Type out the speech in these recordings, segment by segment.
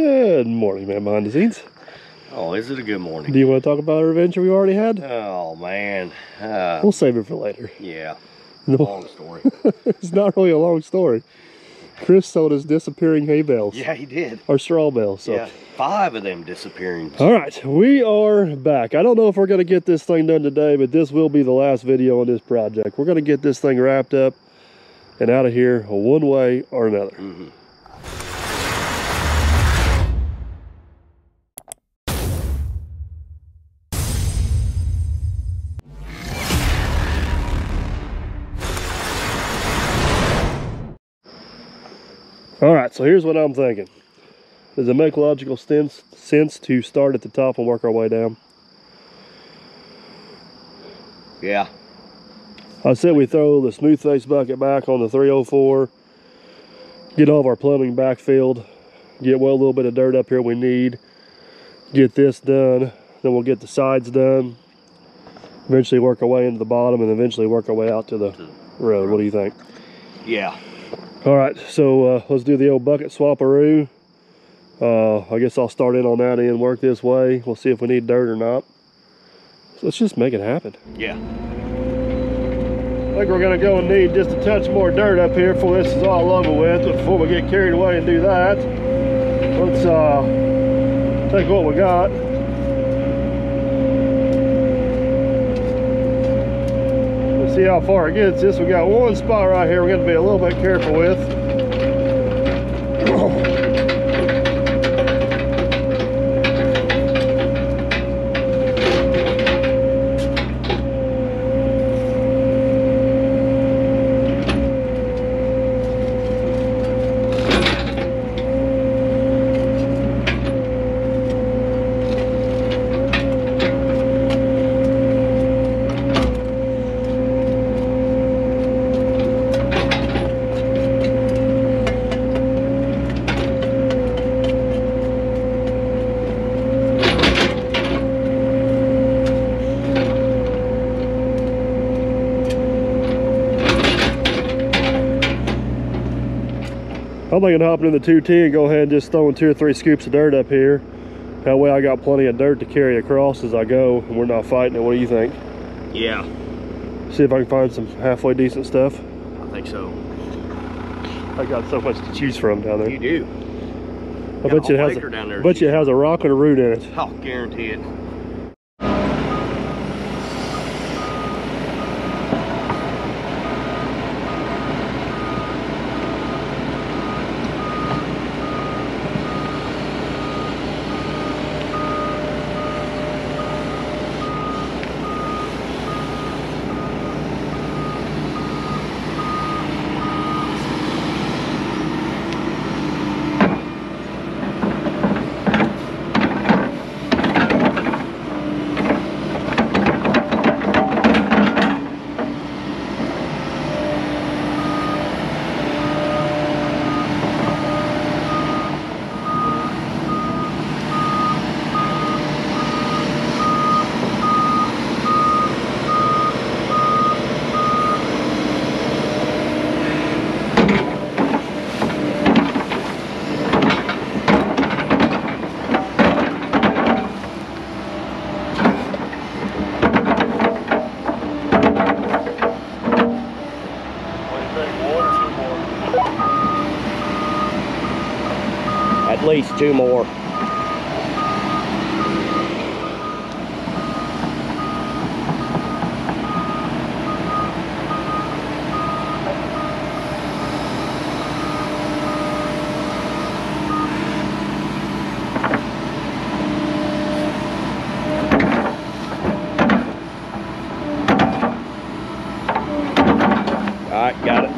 Good morning, man behind the scenes. Oh, is it a good morning? Do you want to talk about our adventure we already had? Oh man, uh, We'll save it for later. yeah, No, long story. it's not really a long story. Chris sold us disappearing hay bales. yeah, he did. Or straw bales. So. Yeah, five of them disappearing. All right, we are back. I don't know if we're going to get this thing done today, but this will be the last video on this project. We're going to get this thing wrapped up and out of here one way or another. hmm All right, so here's what I'm thinking. Does it make logical sense, sense to start at the top and work our way down? Yeah, I said we throw the smooth face bucket back on the 304, get all of our plumbing backfilled, get well a little bit of dirt up here we need, get this done, then we'll get the sides done, eventually work our way into the bottom, and eventually work our way out to the road. What do you think? yeah. All right, so uh, let's do the old bucket swaparoo. Uh, I guess I'll start in on that end, work this way. We'll see if we need dirt or not. So let's just make it happen. Yeah. I think we're gonna go and need just a touch more dirt up here before this is all over with. But before we get carried away and do that, let's uh, take what we got. See how far it gets this. We got one spot right here we're gonna be a little bit careful with. I'm thinking hopping in the 210, go ahead and just throwing two or three scoops of dirt up here. That way I got plenty of dirt to carry across as I go and we're not fighting it. What do you think? Yeah, See if I can find some halfway decent stuff. I think so. I got so much to choose from down there. You do. I bet you it has a, down there I bet you it has a rock and a root in it. I'll guarantee it. At least two more. All right, got it.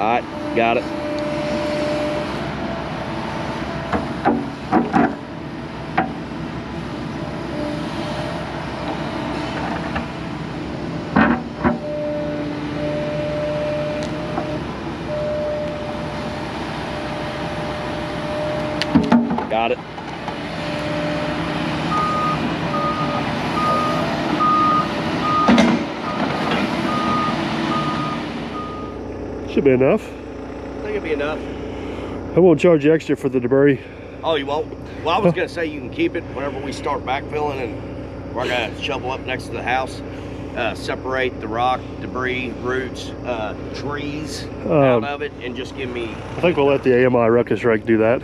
All right, got it. Got it. Should be enough. I think it'd be enough. I won't charge you extra for the debris. Oh, you won't? Well, I was gonna say you can keep it whenever we start backfilling and we're gonna shovel up next to the house. Uh, separate the rock, debris, roots, uh, trees out Um, of it and just give me, I think we'll let the AMI ruckus rake do that.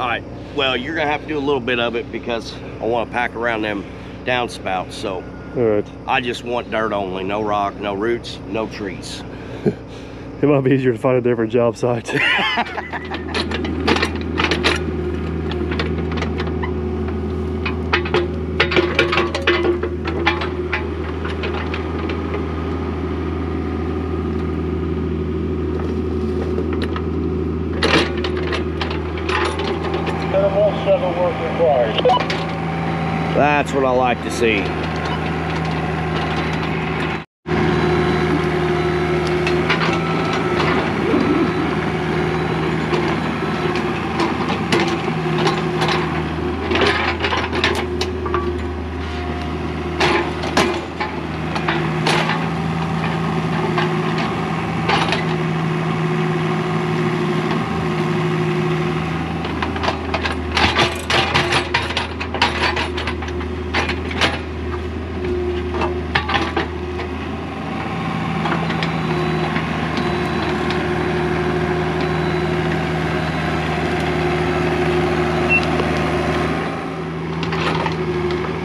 all right, well, you're gonna have to do a little bit of it because I wanna pack around them downspouts. So All right. I just want dirt only, no rock, no roots, no trees. It might be easier to find a different job site. Minimal seven work required. That's what I like to see.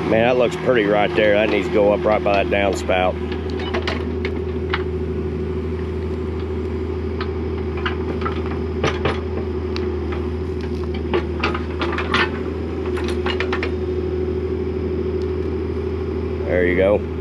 Man, that looks pretty right there. That needs to go up right by that downspout. There you go.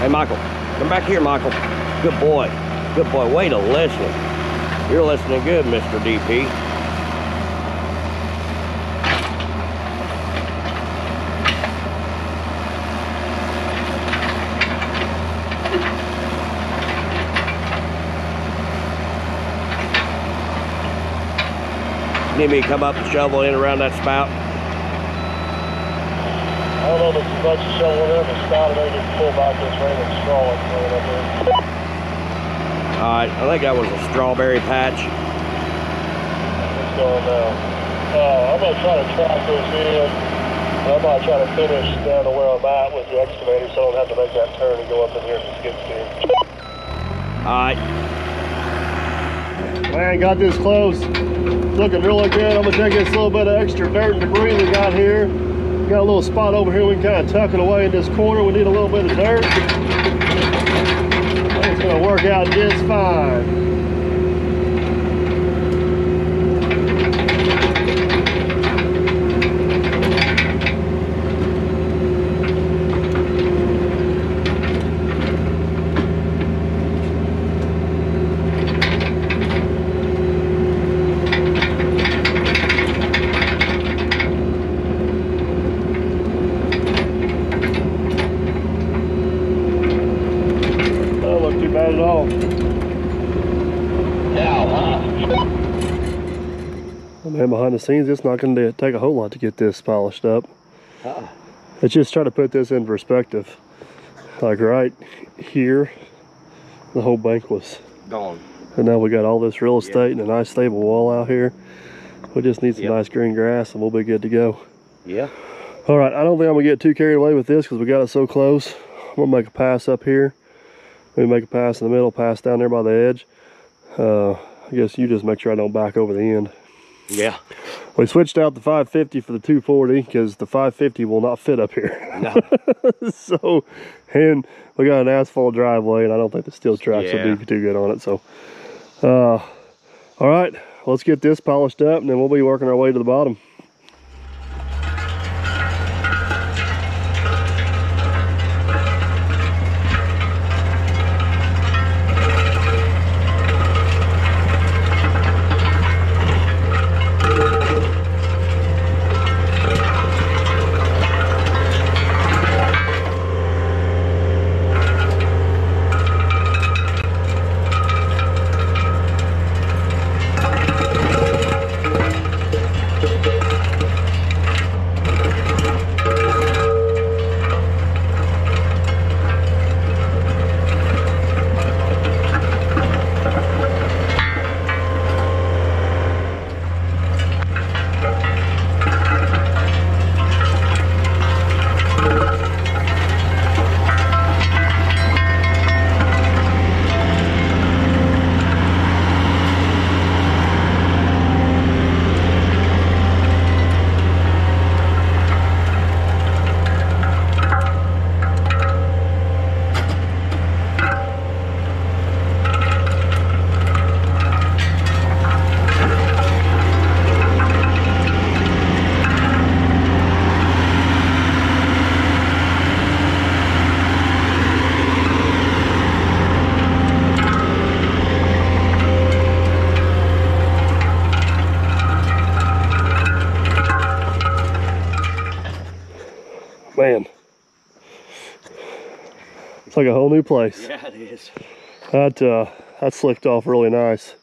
Hey, Michael, come back here, Michael. Good boy. Good boy. Way to listen. You're listening good, Mr. DP. Need me to come up and shovel in around that spout? I don't know if it's as much as shoveling in, but they just pull back this ring and straw it and throw it up there. All right, I think that was a strawberry patch. It's going down. Uh, I'm gonna try to track this in. I'm gonna try to finish down to where I'm at with the excavator so I don't have to make that turn and go up in here and skid steer. All right, Man, got this close. Looking really good. I'm gonna take this little bit of extra dirt and debris we got here. Got a little spot over here we can kind of tuck it away in this corner. We need a little bit of dirt. It's gonna work out just fine. Don't look too bad at all. Yeah, huh? Well, man, behind the scenes, it's not going to take a whole lot to get this polished up. Ah. Let's just try to put this in perspective. Like right here, the whole bank was. gone. And now we got all this real estate and a nice stable wall out here. We just need some Yep. nice green grass and we'll be good to go. Yeah. All right, I don't think I'm gonna get too carried away with this because we got it so close. I'm gonna make a pass up here. Maybe make a pass in the middle, pass down there by the edge. Uh, I guess you just make sure I don't back over the end. Yeah. We switched out the 550 for the 240 because the 550 will not fit up here. No. so, and we got an asphalt driveway, and I don't think the steel tracks Yeah. will do too good on it. So, uh, all right, let's get this polished up and then we'll be working our way to the bottom. Man. It's like a whole new place. Yeah, it is. That uh that slicked off really nice.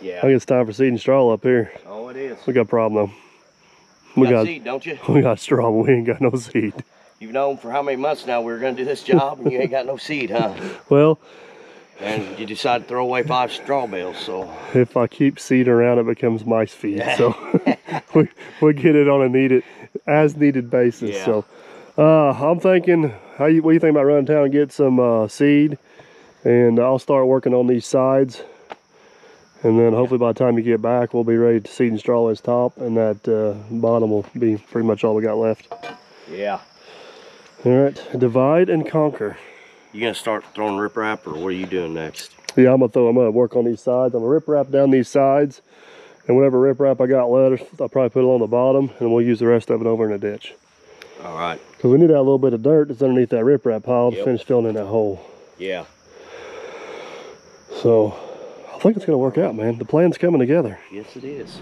Yeah. I think it's time for seed and straw up here. Oh, it is. We got a problem though. We got got seed, don't you? we got straw, but we ain't got no seed. You've known for how many months now we were going to do this job, and you ain't got no seed, huh? Well, And you decide to throw away five straw bales, so if I keep seed around, it becomes mice feed. So we we get it on a needed as needed basis. Yeah. So uh, I'm thinking, how you what do you think about running down and get some uh, seed, and I'll start working on these sides, and then hopefully by the time you get back, we'll be ready to seed and straw this top, and that uh, bottom will be pretty much all we got left. yeah. All right, divide and conquer. You gonna start throwing riprap, or what are you doing next? Yeah, I'm gonna throw. I'm gonna work on these sides. I'm gonna riprap down these sides, and whatever riprap I got left, I'll probably put it on the bottom, and we'll use the rest of it over in the ditch. All right. Because we need that little bit of dirt that's underneath that riprap pile to Yep. finish filling in that hole. Yeah. So I think it's gonna work out, man. The plan's coming together. Yes, it is.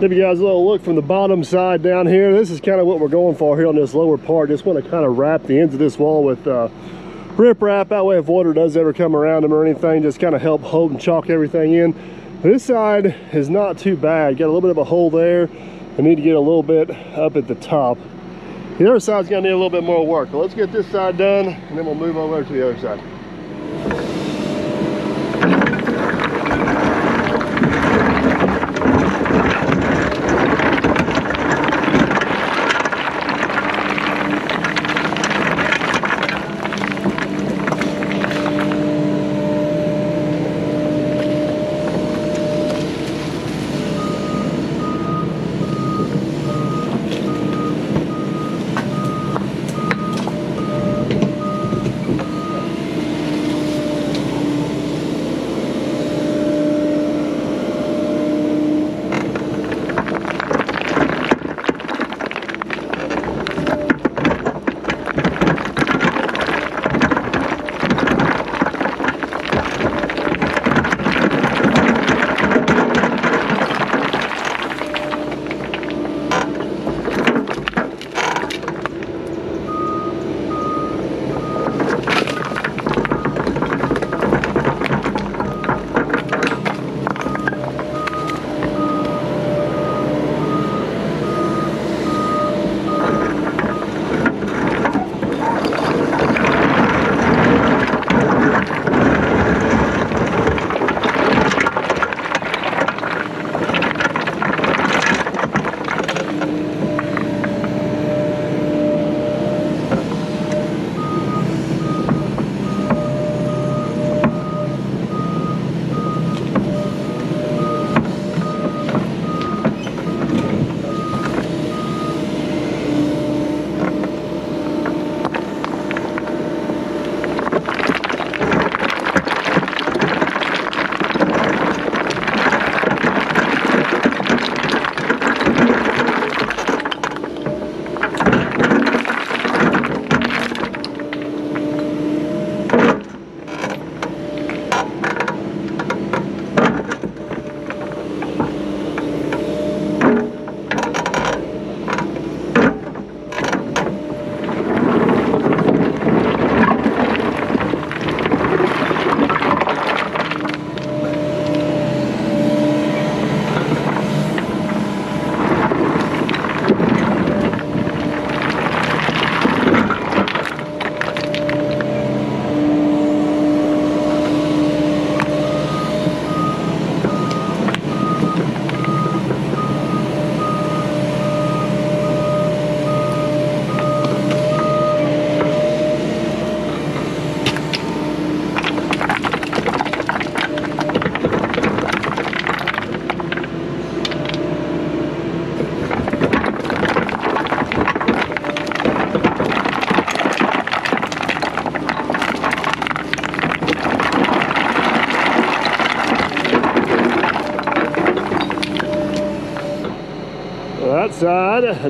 Give you guys a little look from the bottom side down here. This is kind of what we're going for here on this lower part. Just want to kind of wrap the ends of this wall with uh, riprap. That way if water does ever come around them or anything, just kind of help hold and chalk everything in. This side is not too bad. Got a little bit of a hole there. I need to get a little bit up at the top. The other side's gonna need a little bit more work. But let's get this side done and then we'll move over to the other side.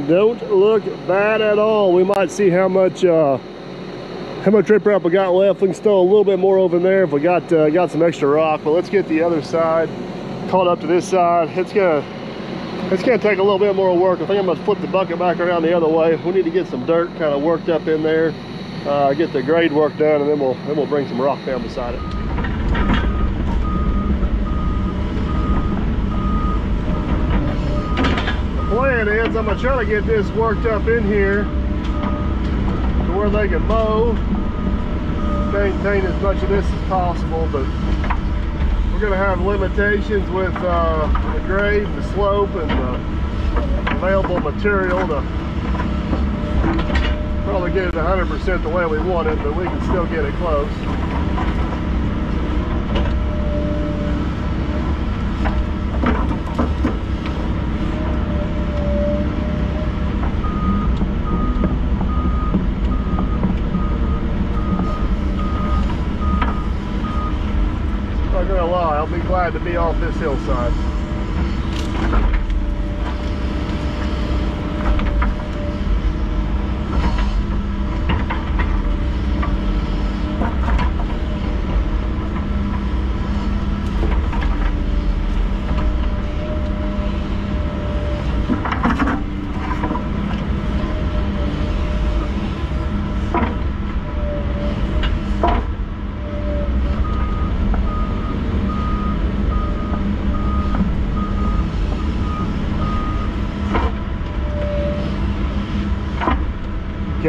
Don't look bad at all. We might see how much uh, how much riprap we got left. We can stow a little bit more over there if we got uh, got some extra rock. But let's get the other side caught up to this side. It's gonna it's gonna take a little bit more work. I think I'm gonna flip the bucket back around the other way. We need to get some dirt kind of worked up in there, uh, get the grade work done, and then we'll then we'll bring some rock down beside it. I'm gonna try to get this worked up in here to where they can mow, maintain as much of this as possible, but we're gonna have limitations with uh, the grade, the slope, and the available material to probably get it 100% the way we want it, but we can still get it close. Not gonna to be off this hillside.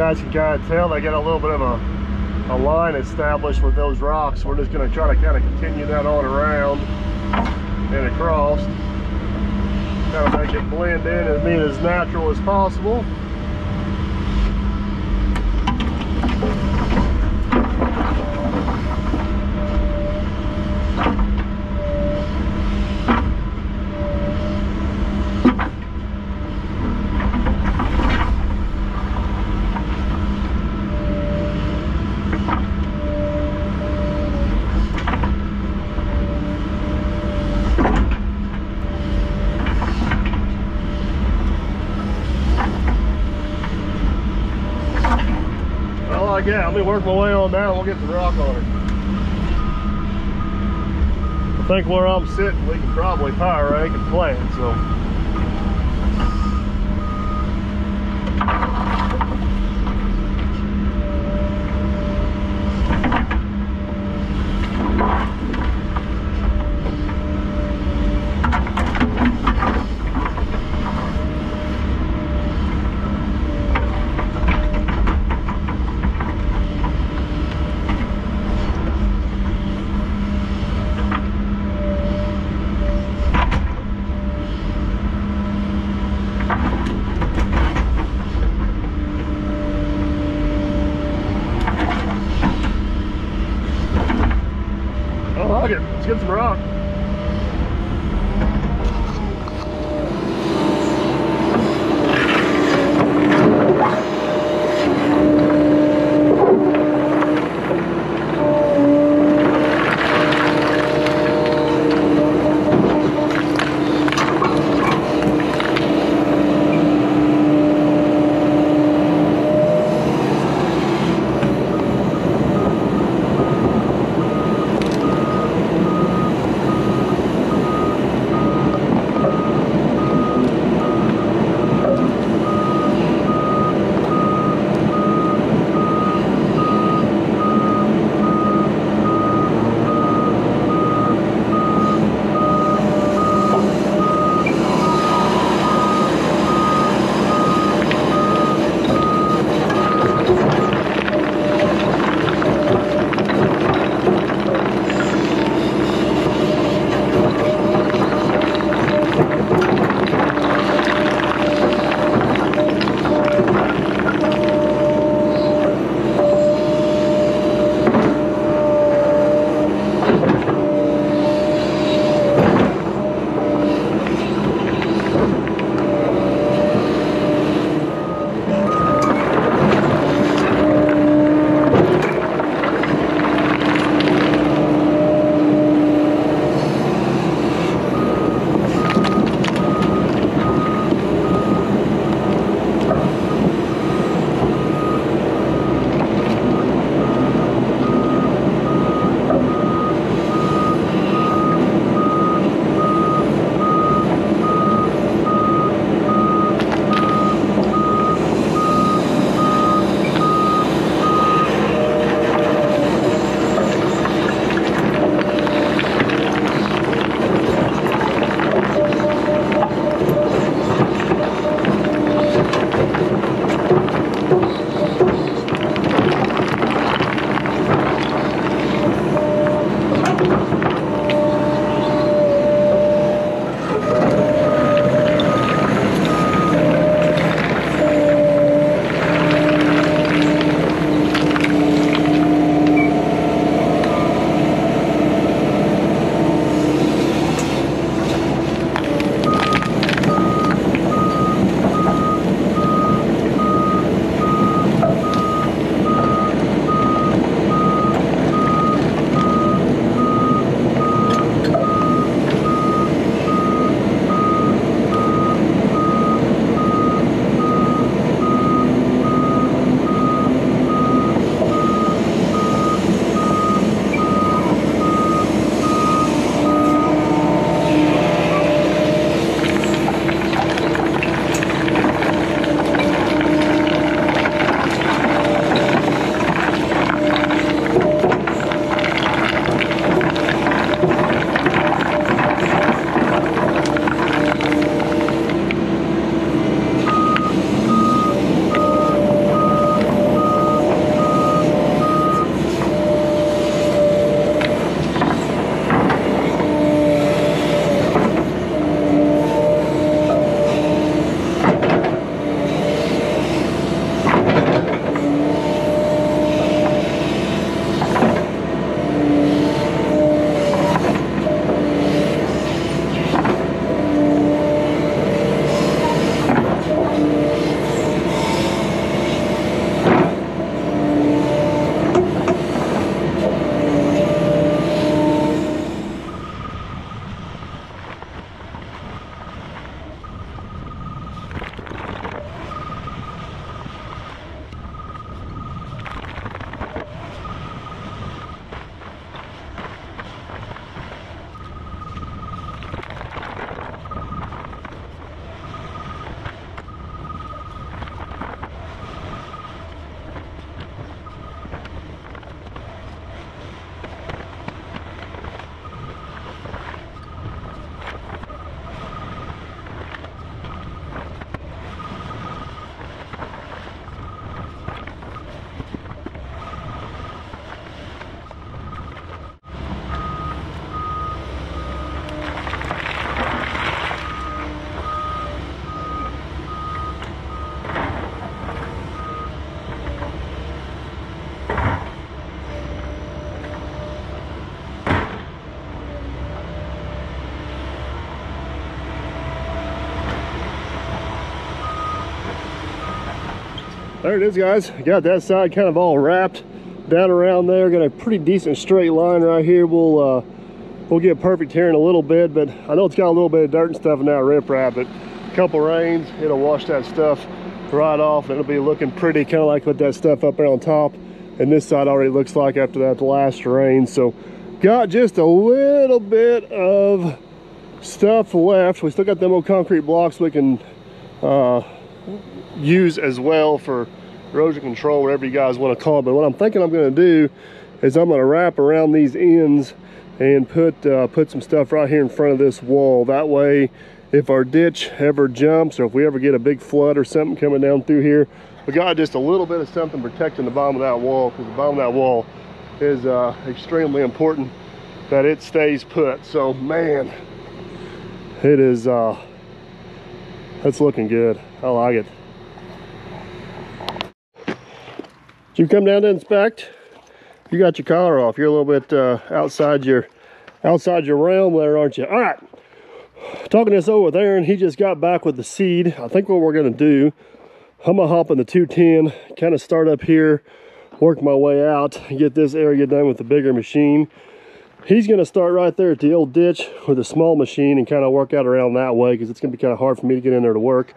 Guys can kind of tell they got a little bit of a, a line established with those rocks. We're just going to try to kind of continue that on around and across. Kind of make it blend in and be as natural as possible. Well, like yeah, let me work my way on down. We'll get the rock on it. I think where I'm sitting, we can probably power rake and plant. So. There it is, guys. Got that side kind of all wrapped down around there. Got a pretty decent straight line right here. We'll uh, we'll get perfect here in a little bit, but I know it's got a little bit of dirt and stuff in that riprap, but a couple rains, it'll wash that stuff right off it'll be looking pretty, kind of like with that stuff up there on top. And this side already looks like after that last rain. So got just a little bit of stuff left. We still got them old concrete blocks we can uh, use as well for erosion control, whatever you guys want to call it. But what I'm thinking I'm going to do is I'm going to wrap around these ends and put uh, put some stuff right here in front of this wall. That way, if our ditch ever jumps or if we ever get a big flood or something coming down through here, we got just a little bit of something protecting the bottom of that wall because the bottom of that wall is uh, extremely important that it stays put. So man, it is, uh, that's looking good. I like it. Did you come down to inspect? You got your collar off. You're a little bit uh, outside your outside your realm there, aren't you? All right. Talking this over with Aaron, he just got back with the seed. I think what we're gonna do, I'm gonna hop in the 210, kind of start up here, work my way out, get this area done with the bigger machine. He's gonna start right there at the old ditch with a small machine and kind of work out around that way because it's gonna be kind of hard for me to get in there to work.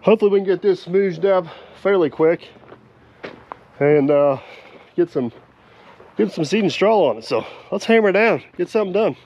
Hopefully we can get this smoothed up fairly quick and uh, get some get some seed and straw on it. So let's hammer down, get something done.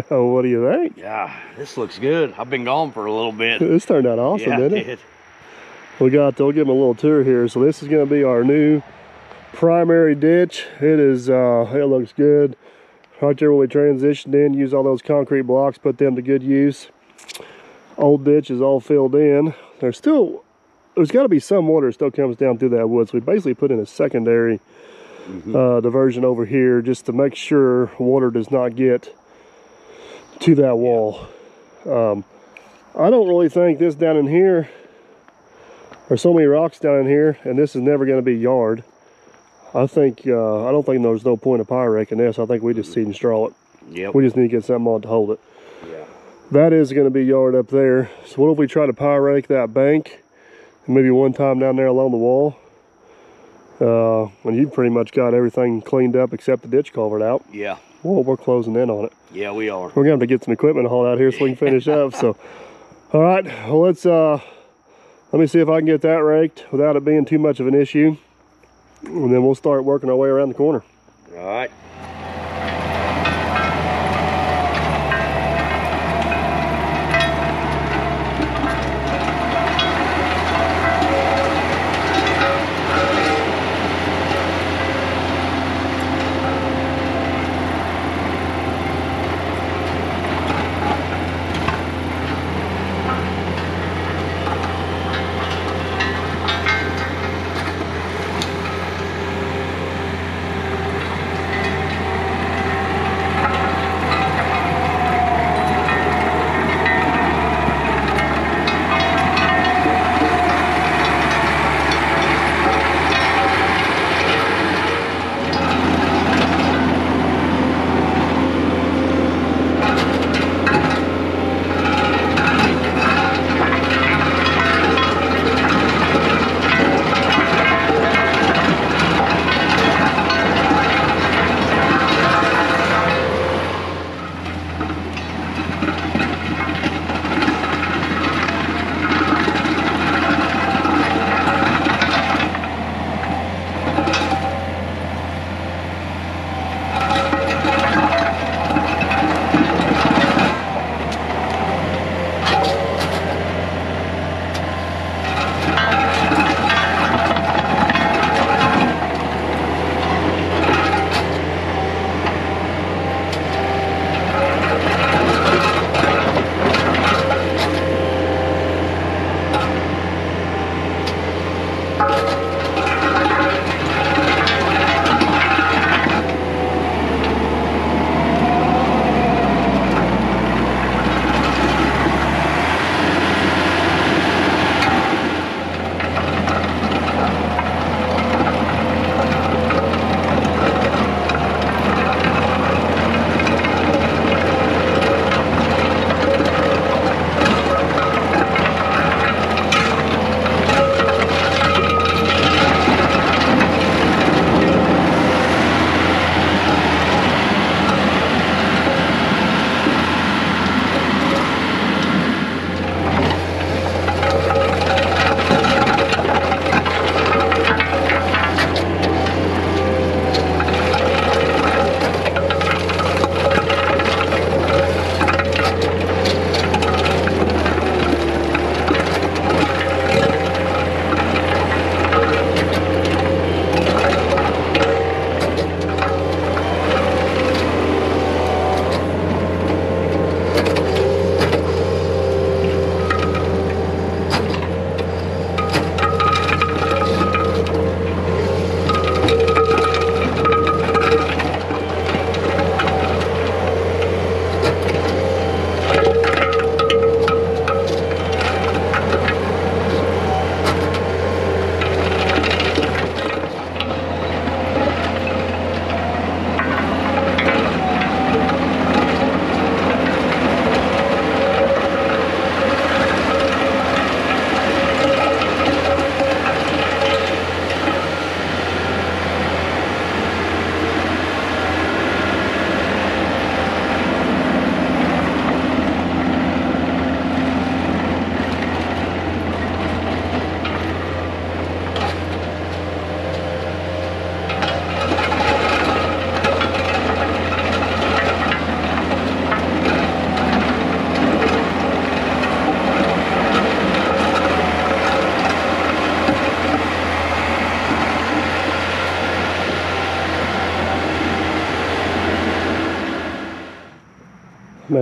what do you think? Yeah, this looks good. I've been gone for a little bit. This turned out awesome, yeah, didn't it? We got, to, will give them a little tour here. So this is gonna be our new primary ditch. It is, uh, it looks good. Right there where we transitioned in, use all those concrete blocks, put them to good use. Old ditch is all filled in. There's still, there's gotta be some water still comes down through that wood. So we basically put in a secondary mm -hmm. uh, diversion over here just to make sure water does not get to that wall. Um, I don't really think this down in here, there's so many rocks down in here, and this is never going to be yard. I think, uh, I don't think there's no point of power raking this. I think we just seed and straw it. Yep. We just need to get something on to hold it. Yeah. That is going to be yard up there. So what if we try to power rake that bank, and maybe one time down there along the wall? Uh, when you've pretty much got everything cleaned up except the ditch culvert out. Yeah. Well, we're closing in on it. Yeah, we are. We're gonna have to get some equipment hauled out here so we can finish up. So, all right, well, let's uh, let me see if I can get that raked without it being too much of an issue. and then we'll start working our way around the corner. All right.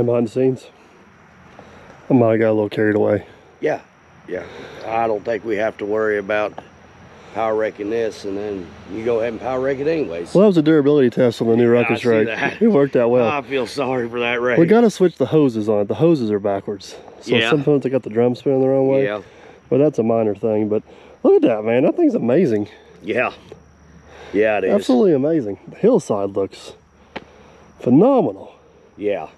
Behind the scenes. I might have got a little carried away. Yeah, yeah. I don't think we have to worry about power raking this, and then you go ahead and power rake it anyways. Well, that was a durability test on the new Yeah, see that. It worked out well. I feel sorry for that wreck. we got to switch the hoses on it. The hoses are backwards. So Yeah. sometimes I got the drum spinning the wrong way. Yeah, But that's a minor thing. But look at that, man. That thing's amazing. yeah, yeah. It is. Absolutely amazing. The hillside looks phenomenal. Yeah,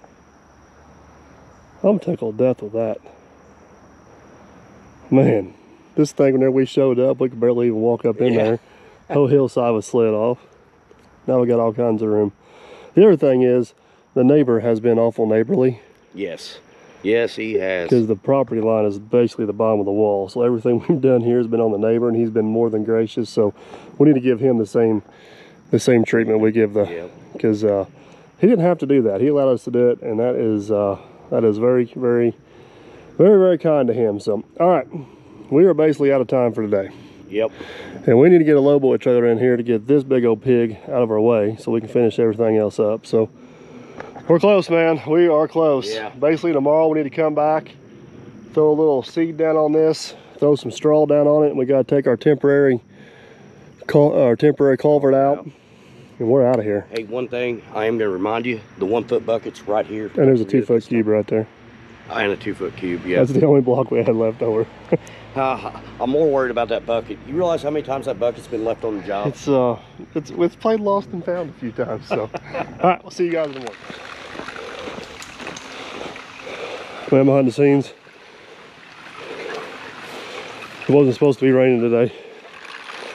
I'm tickled to death with that. Man, this thing, whenever we showed up, we could barely even walk up in Yeah. there. Whole hillside was slid off. Now we got all kinds of room. The other thing is, the neighbor has been awful neighborly. yes. Yes, he has. because the property line is basically the bottom of the wall. So everything we've done here has been on the neighbor, and he's been more than gracious. So we need to give him the same the same treatment we give the Yep. because uh, he didn't have to do that. He allowed us to do it, and that is uh, that is very very very very kind to him. So all right, we are basically out of time for today. Yep. And we need to get a lowboy trailer in here to get this big old pig out of our way so we can finish everything else up. So we're close, man. We are close. Yeah. Basically, tomorrow we need to come back, throw a little seed down on this, throw some straw down on it, and we got to take our temporary our uh, temporary culvert out, we're out of here. Hey, one thing I am going to remind you: the one foot bucket's right here. And there's a two foot cube right there. And a two foot cube. Yeah. That's the only block we had left over. Uh, I'm more worried about that bucket. You realize how many times that bucket's been left on the job? It's uh, it's it's played lost and found a few times. So, all right, we'll see you guys in the morning. Man behind the scenes. It wasn't supposed to be raining today.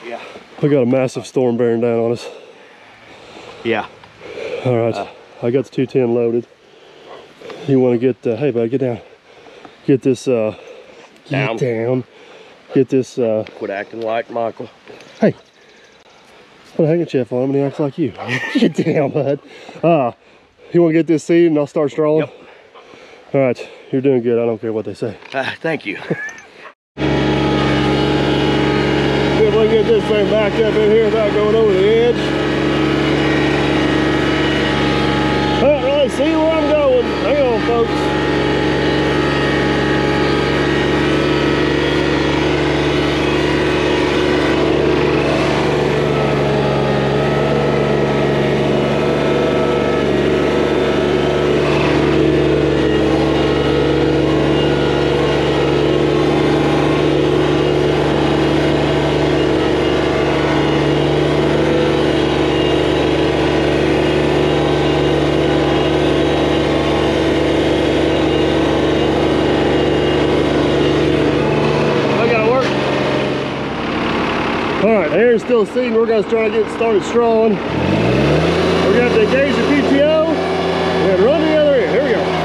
yeah. We got a massive storm bearing down on us. Yeah. All right, I got the 210 loaded. You want to get? Uh, hey, bud, get down. Get this. Uh, Down. Get down. Get this. Uh, Quit acting like Michael. Hey, put a handkerchief on him and he acts like you. get down, bud. Uh, you want to get this seed and I'll start strolling? Yep. All right, you're doing good. I don't care what they say. Uh, thank you. See if we get this thing back up in here without going over the edge. Can't really see where I'm going. Hang on, folks. I gotta work. Aaron's still seeding. We're gonna try to get started strong. We got to the PTO and run the other end. Here we go.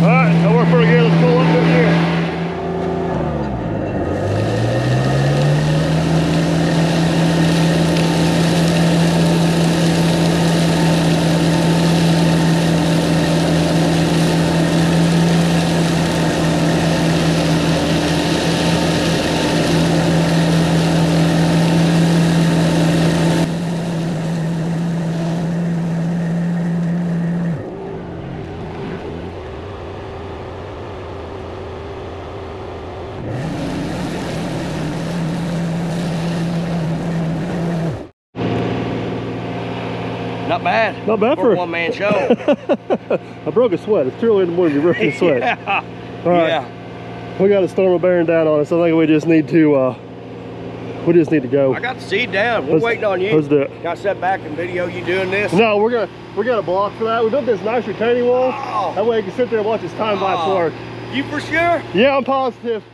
All right, that worked pretty good. Let's pull up in here. Not bad. Not bad for- a one man show. I broke a sweat. It's too early in the morning to be breaking a sweat. yeah. All right. Yeah. We got a storm of bearing down on us. I think we just need to uh we just need to go. I got the seed down. We're Let's- waiting on you. let's do it. Got to set back and video you doing this? No, we're gonna we got a block for that. We built this nice retaining wall. Oh. That way you can sit there and watch this time lapse Oh. work. You for sure? Yeah, I'm positive.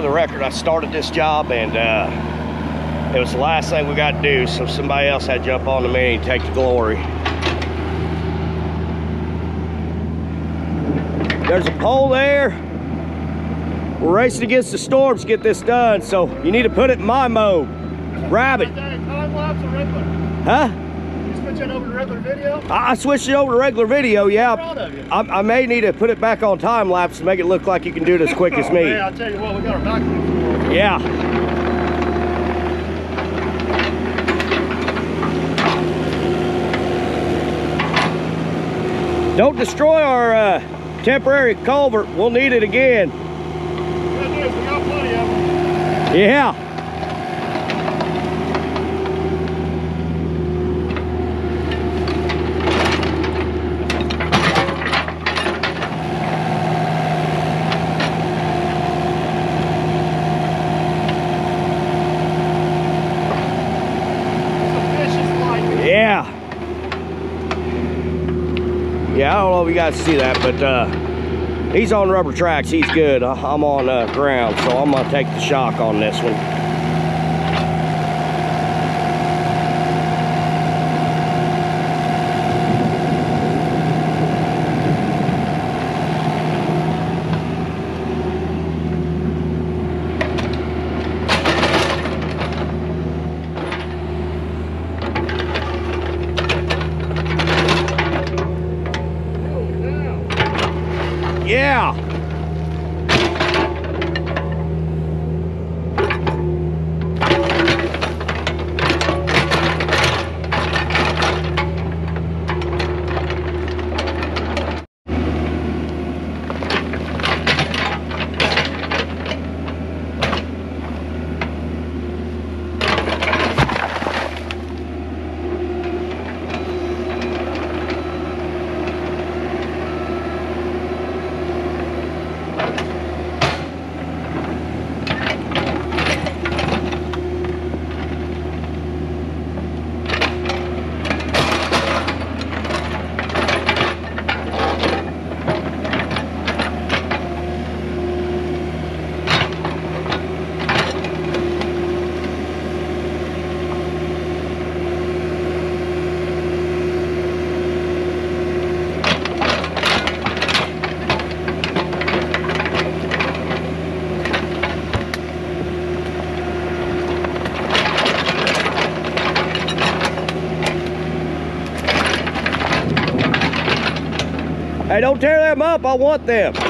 For the record, I started this job and uh, it was the last thing we got to do, so somebody else had to jump on the me and take the glory. There's a pole there. We're racing against the storms to get this done, so you need to put it in my mode. Grab it. Time lapse or regular? Huh? You switch it over to regular video? I I switched it over to regular video, yeah. I, I may need to put it back on time lapse to make it look like you can do it as quick as me. Yeah, I'll tell you what, we got our back. Yeah. Don't destroy our uh, temporary culvert. We'll need it again. Good news, we got plenty of them. Yeah. It's a vicious light. Yeah. Yeah, I don't know if you guys see that, but uh, he's on rubber tracks. He's good. I'm on uh, ground, so I'm going to take the shock on this one. Hey, don't tear them up. I want them.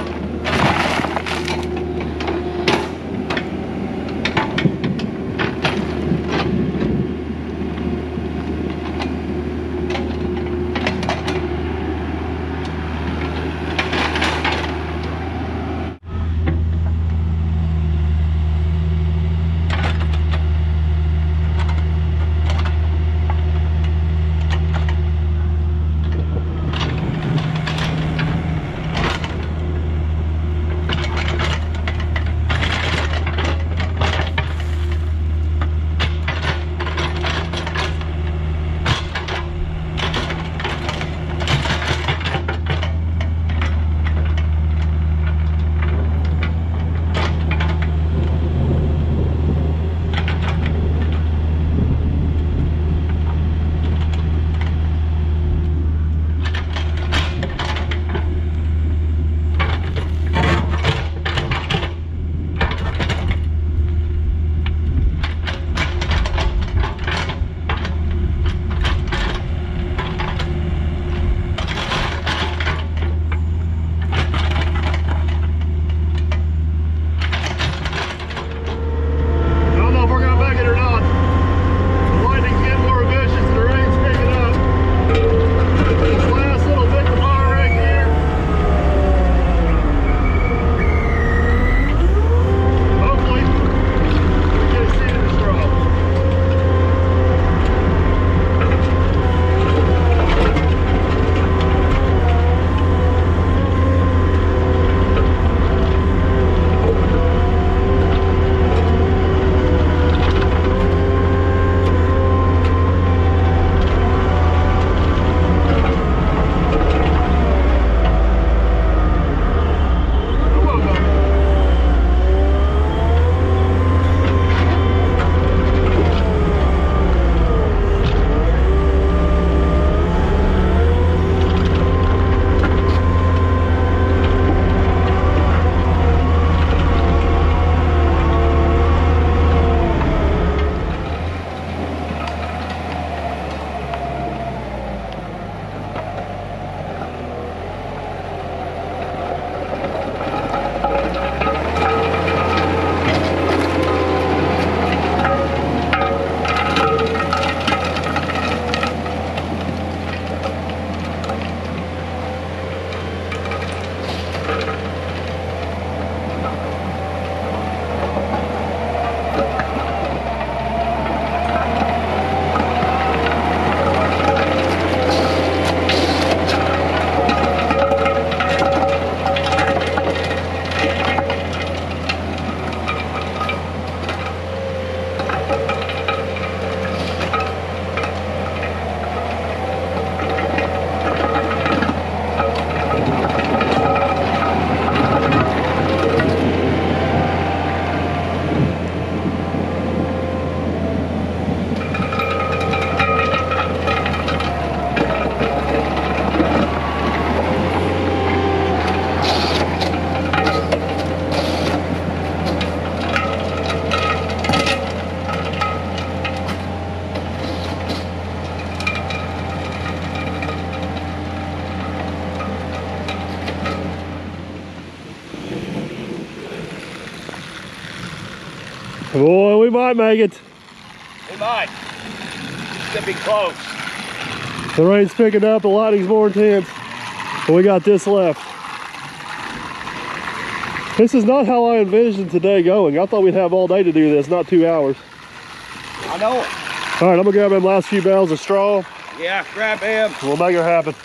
We might make it. We might. It's gonna be close. The rain's picking up, the lightning's more intense. But we got this left. This is not how I envisioned today going. I thought we'd have all day to do this, not two hours. I know it. All right, I'm gonna grab them last few bales of straw. Yeah, grab him. We'll make it happen.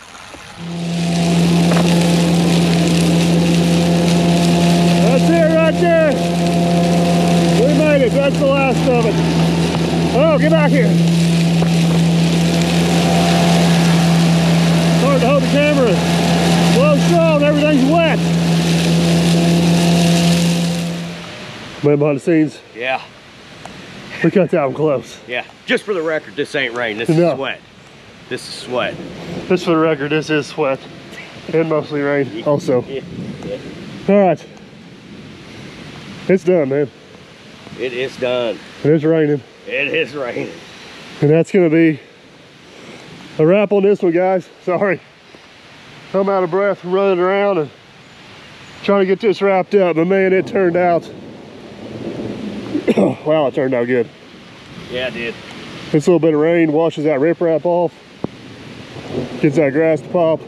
That's it right there. We made it. That's the of it. Oh, get back here. Hard to hold the camera. Blow straw and everything's wet. Man behind the scenes, Yeah, we cut that one close. yeah. Just for the record, this ain't rain. This No. is sweat. This is sweat. Just for the record, this is sweat and mostly rain also. Yeah, yeah. All right. It's done, man. It is done. It's raining. It is raining. And that's gonna be a wrap on this one, guys. Sorry. I'm out of breath running around and trying to get this wrapped up, but man, it turned out. wow, it turned out good. Yeah, it did. This little bit of rain washes that riprap off, gets that grass to pop.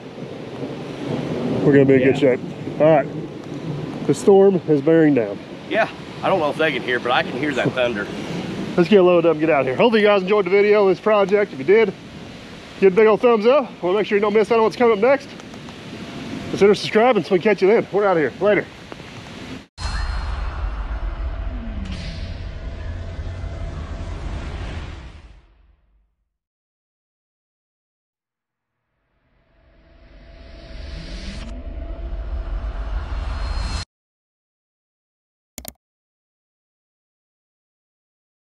We're gonna be in good shape. All right. The storm is bearing down. Yeah. I don't know if they can hear, but I can hear that thunder. Let's get loaded up and get out of here. Hopefully you guys enjoyed the video this project. If you did, give a big old thumbs up. We'll make sure you don't miss out on what's coming up next. Consider subscribing so we catch you then. We're out of here. Later.